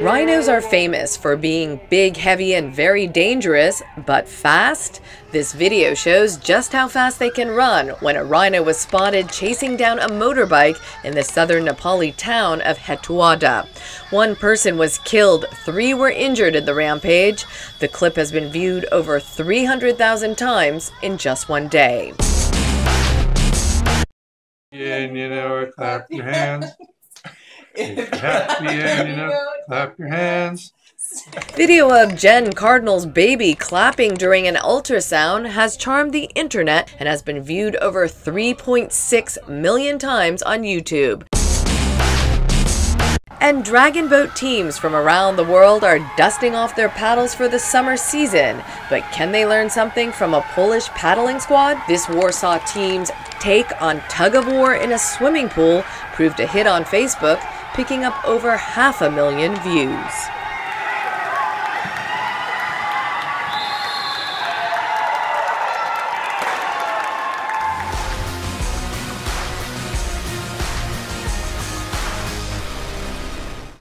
Rhinos are famous for being big, heavy, and very dangerous, but fast? This video shows just how fast they can run when a rhino was spotted chasing down a motorbike in the southern Nepali town of Hetauda. One person was killed, three were injured in the rampage. The clip has been viewed over 300,000 times in just one day. And you know, clap your hands. clap your hands. Video of Jen Cardinal's baby clapping during an ultrasound has charmed the internet and has been viewed over 3.6 million times on YouTube. And dragon boat teams from around the world are dusting off their paddles for the summer season. But can they learn something from a Polish paddling squad? This Warsaw team's take on tug of war in a swimming pool proved a hit on Facebook picking up over half a million views.